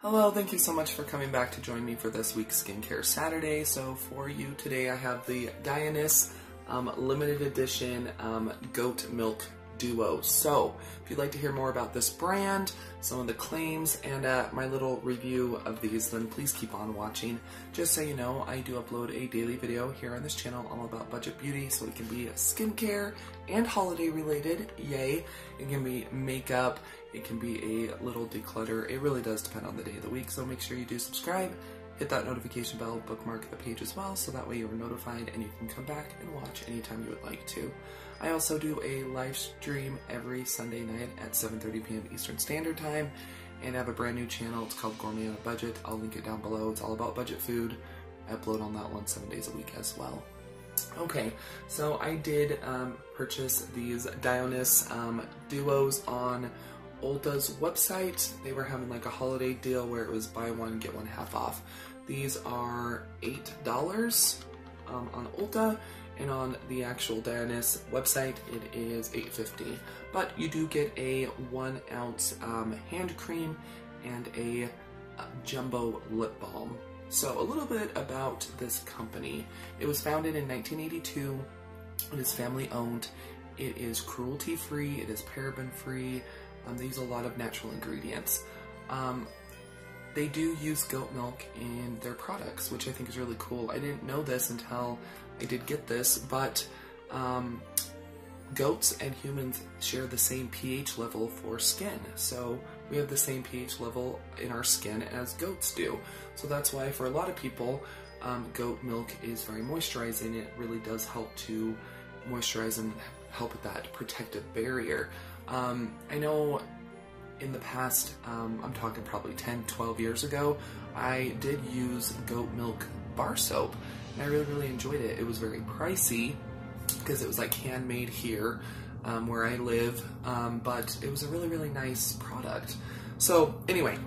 Hello, thank you so much for coming back to join me for this week's Skincare Saturday. So for you today I have the Dionis um, limited edition um, goat milk duo. So if you'd like to hear more about this brand, some of the claims, and uh, my little review of these, then please keep on watching. Just so you know, I do upload a daily video here on this channel all about budget beauty, so it can be skincare and holiday related, yay. It can be makeup, it can be a little declutter. It really does depend on the day of the week, so make sure you do subscribe hit that notification bell, bookmark the page as well, so that way you're notified and you can come back and watch anytime you would like to. I also do a live stream every Sunday night at 7.30 p.m. Eastern Standard Time, and I have a brand new channel. It's called Gourmet on a Budget. I'll link it down below. It's all about budget food. I upload on that one seven days a week as well. Okay, so I did um, purchase these Dionis um, duos on Ulta's website. They were having like a holiday deal where it was buy one, get one half off. These are $8 um, on Ulta, and on the actual Dionis website, it is $8.50. But you do get a one ounce um, hand cream and a, a uh, jumbo lip balm. So, a little bit about this company. It was founded in 1982. It is family owned. It is cruelty free. It is paraben free. Um, they use a lot of natural ingredients. Um, they do use goat milk in their products, which I think is really cool. I didn't know this until I did get this, but um, goats and humans share the same pH level for skin. So we have the same pH level in our skin as goats do. So that's why for a lot of people, um, goat milk is very moisturizing. It really does help to moisturize and help with that protective barrier. Um, I know in the past, um, I'm talking probably 10, 12 years ago, I did use goat milk bar soap, and I really, really enjoyed it. It was very pricey because it was like handmade here um, where I live, um, but it was a really, really nice product. So, anyway,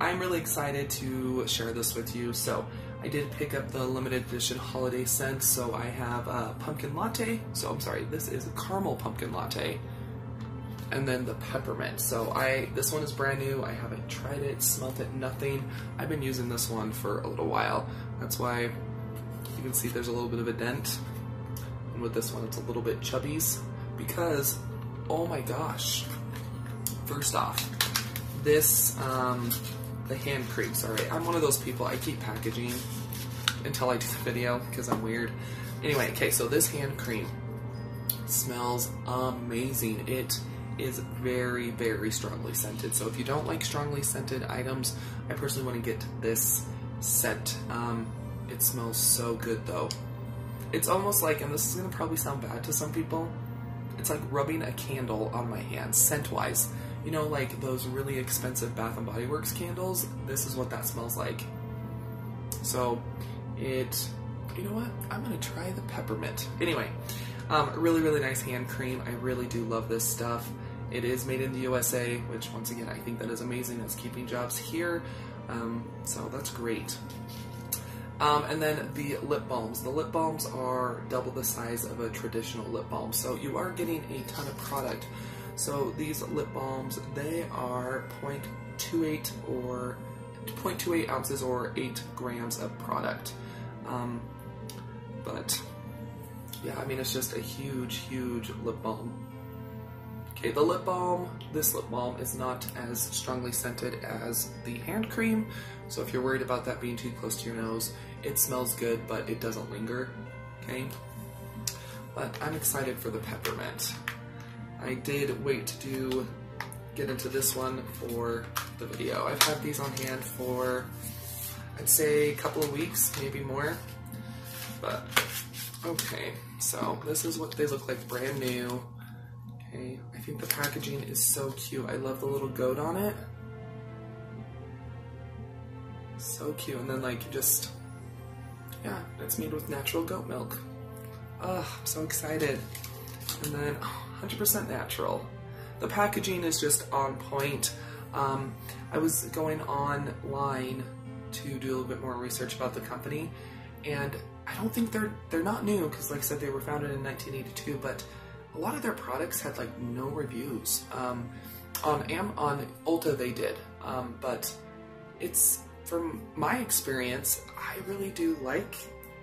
I'm really excited to share this with you. So, I did pick up the limited edition holiday scent, so I have a pumpkin latte. So, I'm sorry, this is a caramel pumpkin latte and then the peppermint. So I this one is brand new. I haven't tried it, smelt it, nothing. I've been using this one for a little while. That's why you can see there's a little bit of a dent. And with this one, it's a little bit chubbies because, oh my gosh. First off, this, um, the hand cream, sorry. I'm one of those people, I keep packaging until I do the video because I'm weird. Anyway, okay, so this hand cream smells amazing. It is very, very strongly scented. So if you don't like strongly scented items, I personally want to get this scent. Um, it smells so good though. It's almost like, and this is going to probably sound bad to some people, it's like rubbing a candle on my hands, scent-wise. You know, like those really expensive Bath & Body Works candles? This is what that smells like. So, it, you know what? I'm going to try the peppermint. Anyway, um, really, really nice hand cream. I really do love this stuff. It is made in the USA, which once again I think that is amazing. It's keeping jobs here, um, so that's great. Um, and then the lip balms. The lip balms are double the size of a traditional lip balm, so you are getting a ton of product. So these lip balms, they are 0.28 or 0.28 ounces or 8 grams of product. Um, but yeah, I mean, it's just a huge, huge lip balm. Okay, the lip balm, this lip balm is not as strongly scented as the hand cream, so if you're worried about that being too close to your nose, it smells good, but it doesn't linger, okay? But I'm excited for the peppermint. I did wait to do get into this one for the video. I've had these on hand for, I'd say, a couple of weeks, maybe more, but okay. So this is what they look like brand new. Okay, I think the packaging is so cute. I love the little goat on it. So cute. And then like just, yeah, it's made with natural goat milk. Ugh, I'm so excited. And then 100% natural. The packaging is just on point. Um, I was going online to do a little bit more research about the company, and I don't think they're they're not new because, like I said, they were founded in 1982. But a lot of their products had like no reviews. Um, on Am on Ulta they did, um, but it's from my experience, I really do like.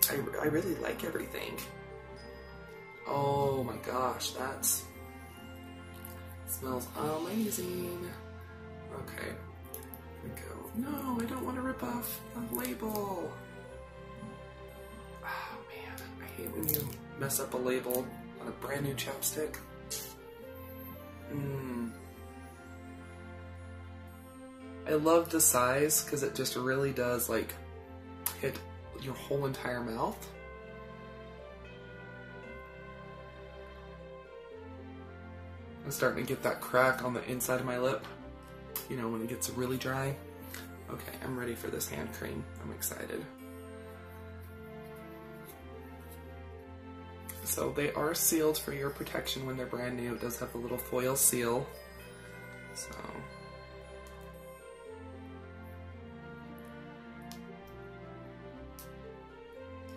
I, I really like everything. Oh my gosh, that's smells amazing. Okay, we go. No, I don't want to rip off the label. Oh man, I hate when you mess up a label a brand new chapstick. Mmm. I love the size because it just really does like hit your whole entire mouth. I'm starting to get that crack on the inside of my lip, you know, when it gets really dry. Okay, I'm ready for this hand cream. I'm excited. So they are sealed for your protection when they're brand new. It does have a little foil seal. So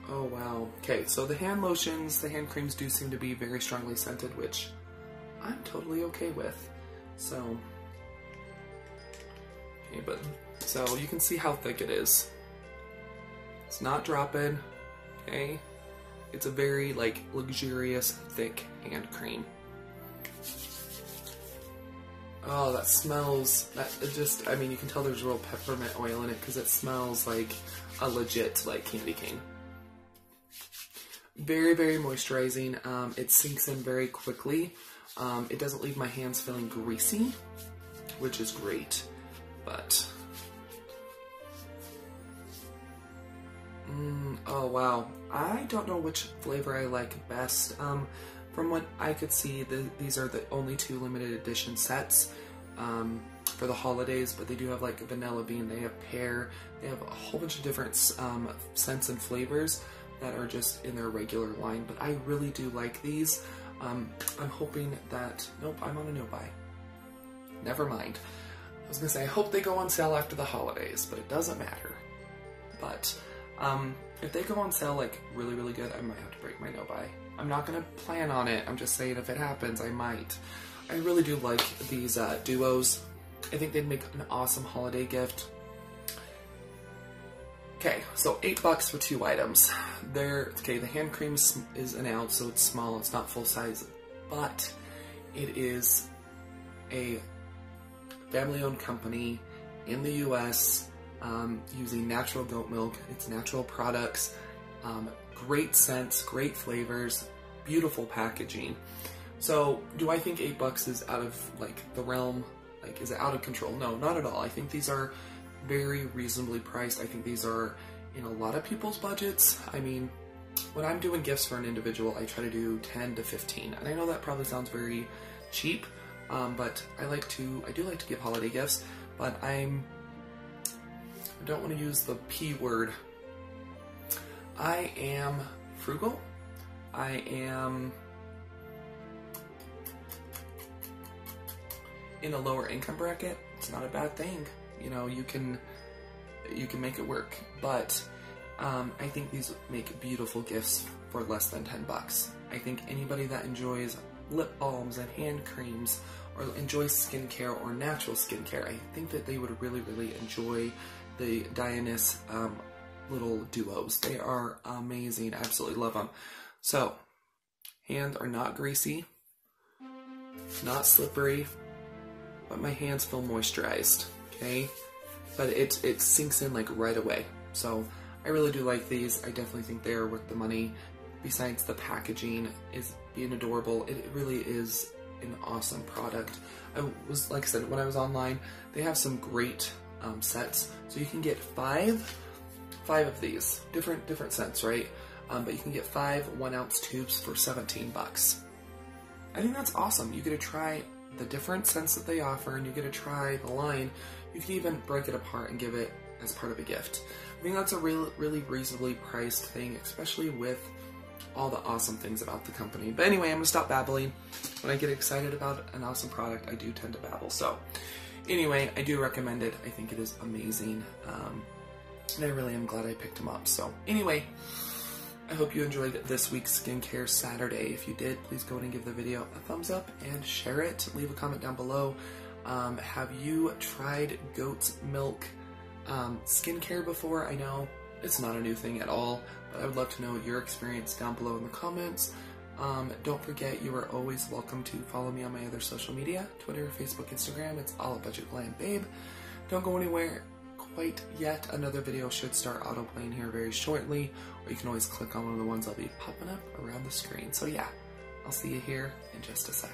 Oh wow. Okay, so the hand lotions, the hand creams do seem to be very strongly scented, which I'm totally okay with. So, okay, but so you can see how thick it is. It's not dropping. Okay, it's a very like luxurious, thick hand cream. Oh, that smells. That just. I mean, you can tell there's real peppermint oil in it because it smells like a legit like candy cane. Very, very moisturizing. Um, it sinks in very quickly. Um, it doesn't leave my hands feeling greasy, which is great. But, mm, oh wow, I don't know which flavor I like best. Um, from what I could see, the, these are the only two limited edition sets um, for the holidays, but they do have like vanilla bean, they have pear, they have a whole bunch of different um, scents and flavors that are just in their regular line, but I really do like these. Um, I'm hoping that, nope, I'm on a no buy. Never mind. I was gonna say, I hope they go on sale after the holidays, but it doesn't matter. But um, if they go on sale like really, really good, I might have to break my no buy. I'm not gonna plan on it. I'm just saying if it happens, I might. I really do like these uh, duos. I think they'd make an awesome holiday gift. Okay, so eight bucks for two items. There, okay, the hand cream is an ounce, so it's small, it's not full size, but it is a family-owned company in the U.S. Um, using natural goat milk. It's natural products, um, great scents, great flavors, beautiful packaging. So, do I think eight bucks is out of like the realm? Like, is it out of control? No, not at all. I think these are very reasonably priced. I think these are in a lot of people's budgets. I mean, when I'm doing gifts for an individual, I try to do 10 to 15. And I know that probably sounds very cheap, um, but I like to, I do like to give holiday gifts, but I'm, I don't want to use the P word. I am frugal. I am in a lower income bracket. It's not a bad thing you know you can you can make it work but um, I think these make beautiful gifts for less than 10 bucks. I think anybody that enjoys lip balms and hand creams or enjoys skincare or natural skincare, I think that they would really, really enjoy the Dionis um, little duos. They are amazing. I absolutely love them. So, hands are not greasy, not slippery, but my hands feel moisturized okay, but it, it sinks in like right away. So I really do like these. I definitely think they are worth the money. Besides the packaging is being adorable, it really is an awesome product. I was, like I said, when I was online, they have some great um, sets. So you can get five, five of these, different different scents, right? Um, but you can get five one ounce tubes for 17 bucks. I think that's awesome. You get to try the different scents that they offer and you get to try the line you can even break it apart and give it as part of a gift. I think that's a really, really reasonably priced thing, especially with all the awesome things about the company. But anyway, I'm gonna stop babbling. When I get excited about an awesome product, I do tend to babble. So anyway, I do recommend it. I think it is amazing. Um, and I really am glad I picked them up. So anyway, I hope you enjoyed this week's Skincare Saturday. If you did, please go and give the video a thumbs up and share it. Leave a comment down below. Um, have you tried goat's milk um, skincare before? I know it's not a new thing at all, but I would love to know your experience down below in the comments. Um, don't forget, you are always welcome to follow me on my other social media Twitter, Facebook, Instagram. It's all at Budget Glam Babe. Don't go anywhere quite yet. Another video should start autoplaying here very shortly, or you can always click on one of the ones I'll be popping up around the screen. So, yeah, I'll see you here in just a sec.